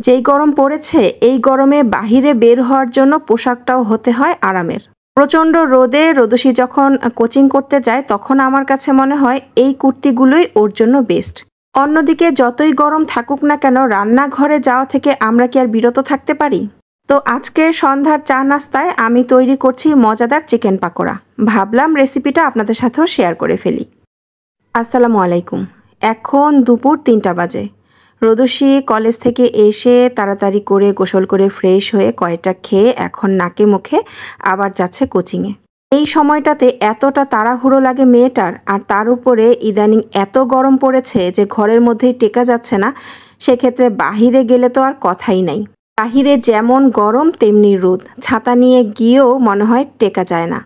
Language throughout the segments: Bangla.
যেই গরম পড়েছে, এই গরমে বাহিরে বের হওয়ার জন্য পোশাকটাও হতে হয় আরামের। প্রচণ্ড রোদে রোদসী যখন কোচিং করতে যায়, তখন আমার কাছে মনে হয় এই কুর্তিগুলোই ওর জন্য বেস্ট। অন্যদিকে যতই গরম থাকুক না কেন, রান্নাঘরে যাওয়া থেকে আমরা কি আর বিরত থাকতে পারি? তো আজকের সন্ধ্যার চা নাস্তায় আমি তৈরি করছি মজাদার চিকেন পাকোড়া। ভাবলাম রেসিপিটা আপনাদের সাথেও শেয়ার করে ফেলি। আসসালামু আলাইকুম। এখন দুপুর তিনটা বাজে। রোদসী কলেজ থেকে এসে তাড়াতাড়ি করে গোসল করে ফ্রেশ হয়ে কয়েকটা খেয়ে এখন নাকে মুখে আবার যাচ্ছে কোচিংয়ে এই সময়টাতে এতটা তাড়াহুড়ো লাগে মেয়েটার, আর তার উপরে ইদানিং এত গরম পড়েছে যে ঘরের মধ্যেই টেকা যাচ্ছে না, সেক্ষেত্রে বাহিরে গেলে তো আর কথাই নাই। বাহিরে যেমন গরম, তেমনি রোদ। ছাতা নিয়ে গিয়েও মনে হয় টেকা যায় না।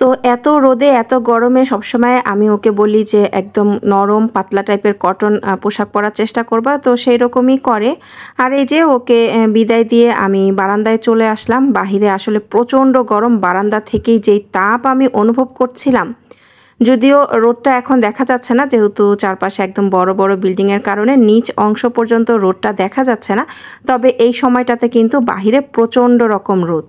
তো এত রোদে, এত গরমে সবসময় আমি ওকে বলি যে একদম নরম, পাতলা টাইপের কটন পোশাক পরার চেষ্টা করবা। তো সেই রকমই করে। আর এই যে ওকে বিদায় দিয়ে আমি বারান্দায় চলে আসলাম। বাহিরে আসলে প্রচণ্ড গরম। বারান্দা থেকেই যেই তাপ আমি অনুভব করছিলাম, যদিও রোডটা এখন দেখা যাচ্ছে না, যেহেতু চারপাশে একদম বড় বড় বিল্ডিংয়ের কারণে নিচ অংশ পর্যন্ত রোডটা দেখা যাচ্ছে না। তবে এই সময়টাতে কিন্তু বাহিরে প্রচণ্ড রকম রোদ।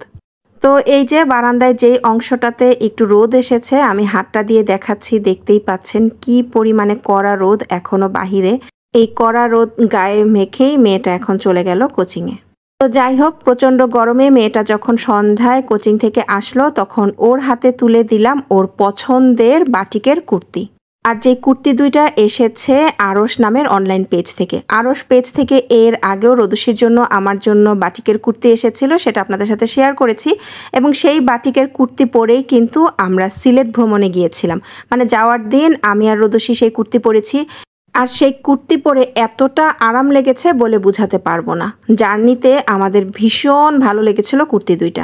তো এই যে বারান্দায় যেই অংশটাতে একটু রোদ এসেছে, আমি হাতটা দিয়ে দেখাচ্ছি, দেখতেই পাচ্ছেন কি পরিমাণে কড়া রোদ এখনও বাহিরে। এই কড়া রোদ গায়ে মেখেই মেয়েটা এখন চলে গেল কোচিংয়ে তো যাই হোক, প্রচণ্ড গরমে মেয়েটা যখন সন্ধ্যায় কোচিং থেকে আসলো, তখন ওর হাতে তুলে দিলাম ওর পছন্দের বাটিকের কুর্তি। আর যে কুর্তি দুইটা এসেছে আরস নামের অনলাইন পেজ থেকে। আরস পেজ থেকে এর আগেও রদুষির জন্য, আমার জন্য বাটিকের কুর্তি এসেছিল, সেটা আপনাদের সাথে শেয়ার করেছি। এবং সেই বাটিকের কুর্তি পরেই কিন্তু আমরা সিলেট ভ্রমণে গিয়েছিলাম। মানে যাওয়ার দিন আমি আর রদুষি সেই কুর্তি পরেছি। আর সেই কুর্তি পরে এতটা আরাম লেগেছে বলে বুঝাতে পারব না। জার্নিতে আমাদের ভীষণ ভালো লেগেছিল কুর্তি দুইটা।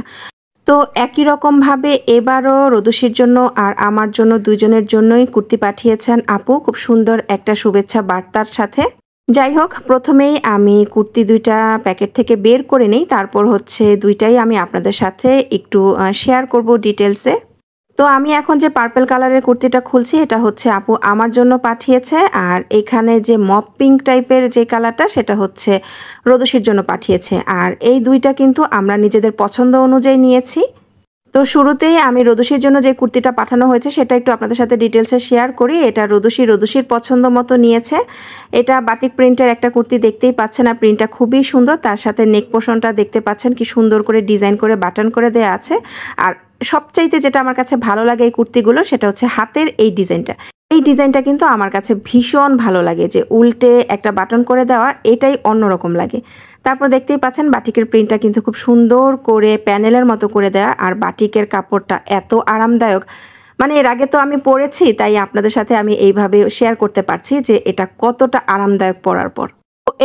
তো একই রকমভাবে এবারও রদুষির জন্য আর আমার জন্য দুজনের জন্যই কুর্তি পাঠিয়েছেন আপু। খুব সুন্দর একটা শুভেচ্ছা বার্তার সাথে। যাই হোক, প্রথমেই আমি কুর্তি দুইটা প্যাকেট থেকে বের করে নেই। তারপর হচ্ছে দুইটাই আমি আপনাদের সাথে একটু শেয়ার করব ডিটেলসে তো আমি এখন যে পার্পেল কালারের কুর্তিটা খুলছি, এটা হচ্ছে আপু আমার জন্য পাঠিয়েছে। আর এখানে যে মপ পিঙ্ক টাইপের যে কালারটা সেটা হচ্ছে রোদসির জন্য পাঠিয়েছে। আর এই দুইটা কিন্তু আমরা নিজেদের পছন্দ অনুযায়ী নিয়েছি। তো শুরুতেই আমি রোদসির জন্য যে কুর্তিটা পাঠানো হয়েছে, সেটা একটু আপনাদের সাথে ডিটেলসে শেয়ার করি। এটা রোদসি রোদসির পছন্দ মতো নিয়েছে। এটা বাটিক প্রিন্টের একটা কুর্তি দেখতেই পাচ্ছেন, আর প্রিন্টটা খুবই সুন্দর। তার সাথে নেক পোষণটা দেখতে পাচ্ছেন, কি সুন্দর করে ডিজাইন করে বাটন করে দেওয়া আছে। আর সবচাইতে যেটা আমার কাছে ভালো লাগে এই কুর্তিগুলো সেটা হচ্ছে হাতের এই ডিজাইনটা। এই ডিজাইনটা কিন্তু আমার কাছে ভীষণ ভালো লাগে যে উল্টে একটা বাটন করে দেওয়া, এটাই অন্যরকম লাগে। তারপর দেখতেই পাচ্ছেন বাটিকের প্রিন্টটা কিন্তু খুব সুন্দর করে প্যানেলের মতো করে দেওয়া আর বাটিকের কাপড়টা এত আরামদায়ক। মানে এর আগে তো আমি পরেছি, তাই আপনাদের সাথে আমি এইভাবে শেয়ার করতে পারছি যে এটা কতটা আরামদায়ক পরার পর।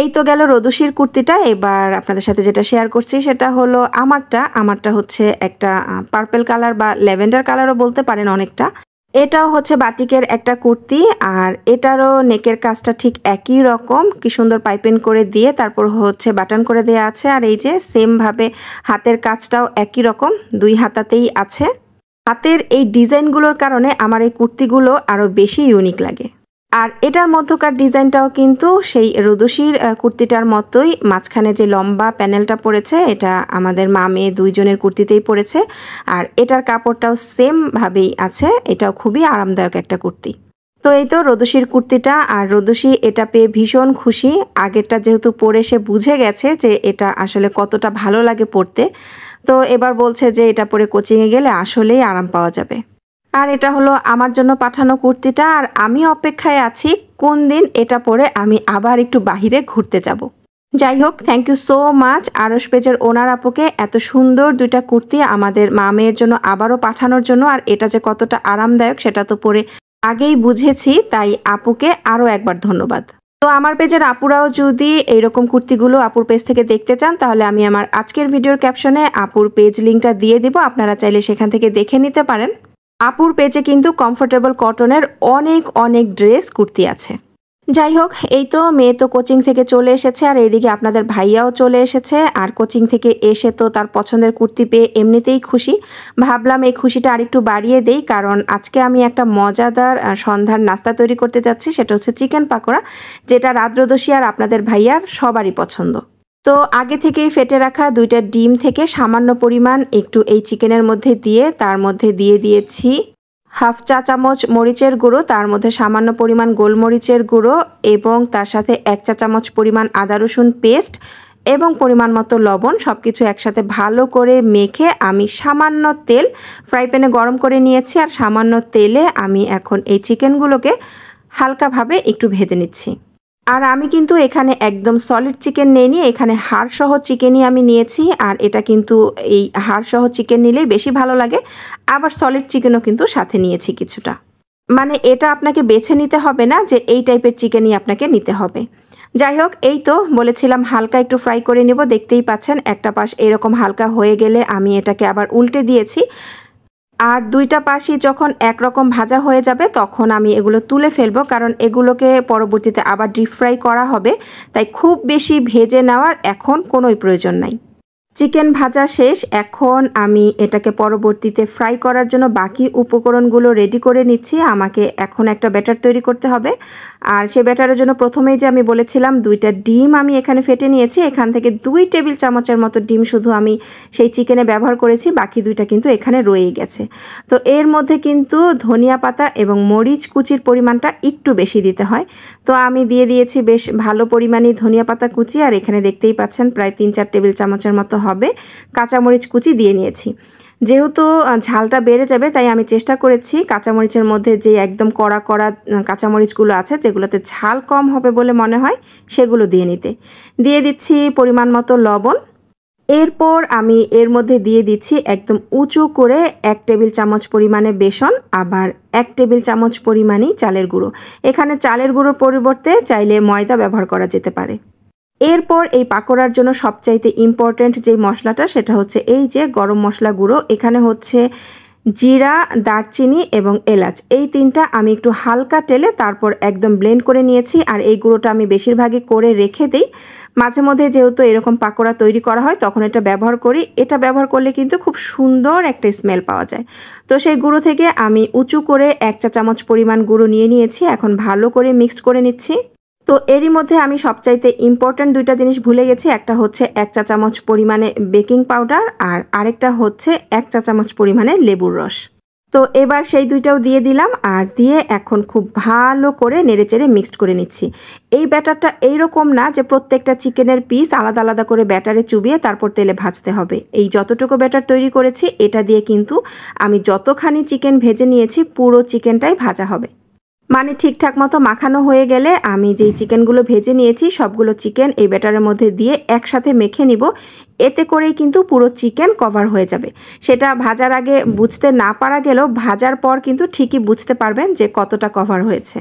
এই তো গেল রদুশির কুর্তিটা। এবার আপনাদের সাথে যেটা শেয়ার করছি সেটা হলো আমারটা। আমারটা হচ্ছে একটা পার্পেল কালার বা ল্যাভেন্ডার কালারও বলতে পারেন অনেকটা। এটাও হচ্ছে বাটিকের একটা কুর্তি আর এটারও নেকের কাজটা ঠিক একই রকম। কি সুন্দর পাইপেন করে দিয়ে তারপর হচ্ছে বাটন করে দেওয়া আছে। আর এই যে সেমভাবে হাতের কাজটাও একই রকম, দুই হাতাতেই আছে। হাতের এই ডিজাইনগুলোর কারণে আমার এই কুর্তিগুলো আরও বেশি ইউনিক লাগে। আর এটার মধ্যকার ডিজাইনটাও কিন্তু সেই রুদুশির কুর্তিটার মতোই। মাঝখানে যে লম্বা প্যানেলটা পড়েছে, এটা আমাদের মা মেয়ে দুইজনের কুর্তিতেই পড়েছে। আর এটার কাপড়টাও সেমভাবেই আছে, এটাও খুবই আরামদায়ক একটা কুর্তি। তো এই তো রদুশির কুর্তিটা, আর রদুশি এটা পেয়ে ভীষণ খুশি। আগেরটা যেহেতু পরে সে বুঝে গেছে যে এটা আসলে কতটা ভালো লাগে পড়তে তো এবার বলছে যে এটা পরে কোচিংয়ে গেলে আসলেই আরাম পাওয়া যাবে। আর এটা হলো আমার জন্য পাঠানো কুর্তিটা, আর আমি অপেক্ষায় আছি কোন দিন এটা পরে আমি আবার একটু বাহিরে ঘুরতে যাব। যাই হোক থ্যাংক ইউ সো মাচ আরস পেজের ওনার আপুকে এত সুন্দর দুইটা কুর্তি আমাদের মা মেয়ের জন্য আবারও পাঠানোর জন্য, আর এটা যে কতটা আরামদায়ক সেটা তো পরে আগেই বুঝেছি, তাই আপুকে আরও একবার ধন্যবাদ তো আমার পেজের আপুরাও যদি এইরকম কুর্তিগুলো আপুর পেজ থেকে দেখতে চান, তাহলে আমি আমার আজকের ভিডিওর ক্যাপশনে আপুর পেজ লিঙ্কটা দিয়ে দিব, আপনারা চাইলে সেখান থেকে দেখে নিতে পারেন আপুর পেজে কিন্তু কমফোর্টেবল কটনের অনেক অনেক ড্রেস কুর্তি আছে। যাই হোক, এই তো মেয়ে তো কোচিং থেকে চলে এসেছে আর এইদিকে আপনাদের ভাইয়াও চলে এসেছে আর কোচিং থেকে এসে তো তার পছন্দের কুর্তি পেয়ে এমনিতেই খুশি। ভাবলাম এই খুশিটা আরেকটু বাড়িয়ে দেই কারণ আজকে আমি একটা মজাদার সন্ধ্যার নাস্তা তৈরি করতে যাচ্ছি, সেটা হচ্ছে চিকেন পাকোড়া, যেটা রাদ্রদোষী আর আপনাদের ভাইয়ার সবারই পছন্দ। তো আগে থেকেই ফেটে রাখা দুইটা ডিম থেকে সামান্য পরিমাণ একটু এই চিকেনের মধ্যে দিয়ে, তার মধ্যে দিয়ে দিয়েছি হাফ চা চামচ মরিচের গুঁড়ো, তার মধ্যে সামান্য পরিমাণ গোলমরিচের গুঁড়ো এবং তার সাথে এক চা চামচ পরিমাণ আদা রসুন পেস্ট এবং পরিমাণ মতো লবণ সব কিছু একসাথে ভালো করে মেখে আমি সামান্য তেল ফ্রাই প্যানে গরম করে নিয়েছি আর সামান্য তেলে আমি এখন এই চিকেনগুলোকে হালকাভাবে একটু ভেজে নিচ্ছি। আর আমি কিন্তু এখানে একদম সলিড চিকেন নিয়ে, এখানে হাড়সহ চিকেনই আমি নিয়েছি। আর এটা কিন্তু এই হাড়সহ চিকেন নিলেই বেশি ভালো লাগে। আবার সলিড চিকেনও কিন্তু সাথে নিয়েছি কিছুটা। মানে এটা আপনাকে বেছে নিতে হবে না যে এই টাইপের চিকেনই আপনাকে নিতে হবে। যাই হোক, এই তো বলেছিলাম হালকা একটু ফ্রাই করে নেব। দেখতেই পাচ্ছেন, একটা পাশ এরকম হালকা হয়ে গেলে আমি এটাকে আবার উল্টে দিয়েছি। আর দুইটা পাশি যখন একরকম ভাজা হয়ে যাবে, তখন আমি এগুলো তুলে ফেলব, কারণ এগুলোকে পরবর্তীতে আবার ডিপ ফ্রাই করা হবে। তাই খুব বেশি ভেজে নেওয়ার এখন কোনোই প্রয়োজন নাই। চিকেন ভাজা শেষ। এখন আমি এটাকে পরবর্তীতে ফ্রাই করার জন্য বাকি উপকরণগুলো রেডি করে নিচ্ছি। আমাকে এখন একটা ব্যাটার তৈরি করতে হবে। আর সে ব্যাটারের জন্য প্রথমেই যে আমি বলেছিলাম, দুইটা ডিম আমি এখানে ফেটে নিয়েছি। এখান থেকে দুই টেবিল চামচের মতো ডিম শুধু আমি সেই চিকেনে ব্যবহার করেছি। বাকি দুইটা কিন্তু এখানে রয়েই গেছে। তো এর মধ্যে কিন্তু ধনিয়া পাতা এবং মরিচ কুচির পরিমাণটা একটু বেশি দিতে হয়। তো আমি দিয়ে দিয়েছি বেশ ভালো পরিমাণে ধনিয়া পাতা কুচি। আর এখানে দেখতেই পাচ্ছেন, প্রায় তিন চার টেবিল চামচের মতো হবে, কাঁচামরিচ কুচি দিয়ে নিয়েছি। যেহেতু ঝালটা বেড়ে যাবে, তাই আমি চেষ্টা করেছি কাঁচামরিচের মধ্যে যে একদম কড়া কড়া কাঁচামরিচগুলো আছে, যেগুলোতে ঝাল কম হবে বলে মনে হয়, সেগুলো দিয়ে নিতে। দিয়ে দিচ্ছি পরিমাণ মতো লবণ। এরপর আমি এর মধ্যে দিয়ে দিচ্ছি একদম উঁচু করে এক টেবিল চামচ পরিমাণে বেসন, আবার এক টেবিল চামচ পরিমাণেই চালের গুঁড়ো। এখানে চালের গুঁড়োর পরিবর্তে চাইলে ময়দা ব্যবহার করা যেতে পারে। এরপর এই পাকোড়ার জন্য সবচাইতে ইম্পর্ট্যান্ট যে মশলাটা সেটা হচ্ছে এই যে গরম মশলা গুঁড়ো। এখানে হচ্ছে জিরা, দারচিনি এবং এলাচ। এই তিনটা আমি একটু হালকা টেলে তারপর একদম ব্লেন্ড করে নিয়েছি আর এই গুঁড়োটা আমি বেশিরভাগই করে রেখে দিই। মাঝে মধ্যে যেহেতু এরকম পাকোড়া তৈরি করা হয় তখন এটা ব্যবহার করি। এটা ব্যবহার করলে কিন্তু খুব সুন্দর একটা স্মেল পাওয়া যায়। তো সেই গুঁড়ো থেকে আমি উঁচু করে এক চা চামচ পরিমাণ গুঁড়ো নিয়ে নিয়েছি। এখন ভালো করে মিক্সড করে নিচ্ছি। তো এরই মধ্যে আমি সবচাইতে ইম্পর্ট্যান্ট দুইটা জিনিস ভুলে গেছি। একটা হচ্ছে এক চা চামচ পরিমাণে বেকিং পাউডার আর আরেকটা হচ্ছে এক চা চামচ পরিমাণে লেবুর রস। তো এবার সেই দুইটাও দিয়ে দিলাম আর দিয়ে এখন খুব ভালো করে নেড়েচেড়ে মিক্সড করে নিচ্ছি। এই ব্যাটারটা এইরকম না যে প্রত্যেকটা চিকেনের পিস আলাদা আলাদা করে ব্যাটারে চুবিয়ে তারপর তেলে ভাজতে হবে। এই যতটুকু ব্যাটার তৈরি করেছি, এটা দিয়ে কিন্তু আমি যতখানি চিকেন ভেজে নিয়েছি, পুরো চিকেনটাই ভাজা হবে। মানে ঠিকঠাক মতো মাখানো হয়ে গেলে আমি যেই চিকেনগুলো ভেজে নিয়েছি, সবগুলো চিকেন এই ব্যাটারের মধ্যে দিয়ে একসাথে মেখে নিব। এতে করেই কিন্তু পুরো চিকেন কভার হয়ে যাবে। সেটা ভাজার আগে বুঝতে না পারা গেলেও ভাজার পর কিন্তু ঠিকই বুঝতে পারবেন যে কতটা কভার হয়েছে।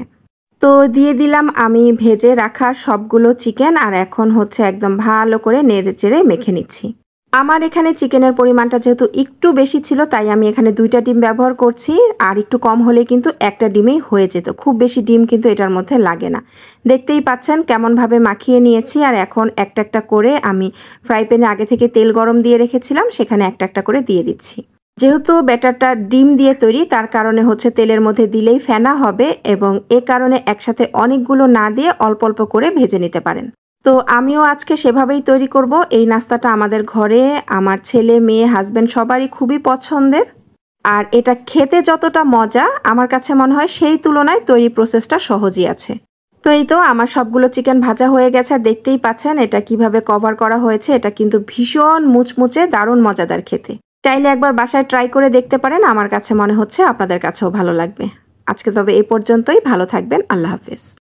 তো দিয়ে দিলাম আমি ভেজে রাখা সবগুলো চিকেন আর এখন হচ্ছে একদম ভালো করে নেড়ে চেড়ে মেখে নিচ্ছি। আমার এখানে চিকেনের পরিমাণটা যেহেতু একটু বেশি ছিল, তাই আমি এখানে দুইটা ডিম ব্যবহার করছি। আর একটু কম হলে কিন্তু একটা ডিমেই হয়ে যেত। খুব বেশি ডিম কিন্তু এটার মধ্যে লাগে না। দেখতেই পাচ্ছেন কেমনভাবে মাখিয়ে নিয়েছি। আর এখন একটা একটা করে আমি ফ্রাই প্যানে আগে থেকে তেল গরম দিয়ে রেখেছিলাম, সেখানে একটা একটা করে দিয়ে দিচ্ছি। যেহেতু ব্যাটারটা ডিম দিয়ে তৈরি, তার কারণে হচ্ছে তেলের মধ্যে দিলেই ফেনা হবে এবং এ কারণে একসাথে অনেকগুলো না দিয়ে অল্প অল্প করে ভেজে নিতে পারেন। তো আমিও আজকে সেভাবেই তৈরি করব। এই নাস্তাটা আমাদের ঘরে, আমার ছেলে, মেয়ে হাজব্যান্ড সবারই খুবই পছন্দের। আর এটা খেতে যতটা মজা, আমার কাছে মনে হয় সেই তুলনায় তৈরি প্রসেসটা সহজই আছে। তো এই তো, আমার সবগুলো চিকেন ভাজা হয়ে গেছে, আর দেখতেই পাচ্ছেন এটা কীভাবে কভার করা হয়েছে। এটা কিন্তু ভীষণ মুচমুচে, দারুণ মজাদার খেতে। চাইলে একবার বাসায় ট্রাই করে দেখতে পারেন, আমার কাছে মনে হচ্ছে আপনাদের কাছেও ভালো লাগবে। আজকে তবে এ পর্যন্তই, ভালো থাকবেন, আল্লাহ হাফেজ।